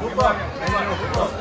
Opa!